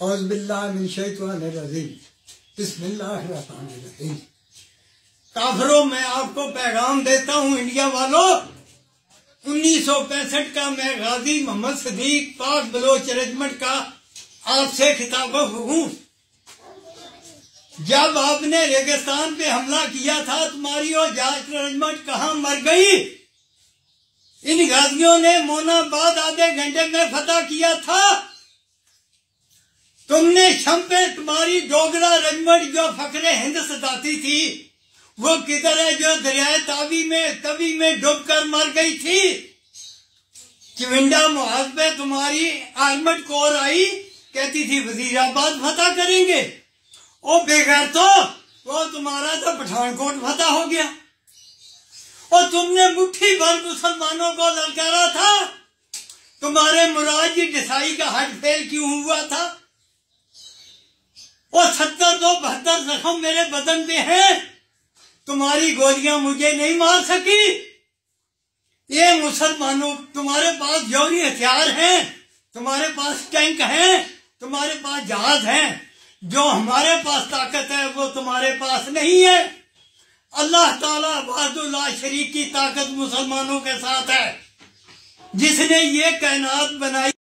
اعوذ باللہ من شیطان الرجیم۔ بسم اللہ الرحمن الرحیم۔ کافروں، میں آپ کو پیغام دیتا ہوں، انڈیا والوں انیس سو پینسٹھ کا میں غازی محمد صدیق پاک بلوچ رجمنٹ کا آپ سے خطاب ہوں جب آپ نے ریگستان پہ حملہ کیا تھا، تمہاری اور جاج رجمنٹ کہاں مر گئی؟ ان غازیوں نے مونا بعد آدھے گھنٹے میں فتح کیا تھا۔ تم نے شم پہ تمہاری ڈوگرا رجمنٹ جو فخر ہند ستاتی تھی، وہ کدھر ہے جو دریائے تاوی میں تبھی میں ڈوب کر مر گئی تھی؟ چونڈا محاذ تمہاری آرمڈ کور آئی، کہتی تھی، وزیر آباد فتح کریں گے۔ او بغیر تو، وہ تمہارا تو پٹھان کوٹ فتح ہو گیا۔ اور تم نے مٹھی بھر مسلمانوں کو للکارا تھا۔ تمہارے مراد ڈسائی کا ہٹ فیل کیوں ہوا تھا؟ وہ ستر دو بہتر زخم میرے بدن پہ ہیں تمہاری گولیاں مجھے نہیں مار سکی۔ یہ مسلمانوں، تمہارے پاس جوہری ہتھیار ہیں۔ تمہارے پاس ٹینک ہیں۔ تمہارے پاس جہاز ہیں۔ جو ہمارے پاس طاقت ہے، وہ تمہارے پاس نہیں ہے۔ اللہ تعالیٰ بہاد اللہ شریف کی طاقت مسلمانوں کے ساتھ ہے۔ جس نے یہ کائنات بنائی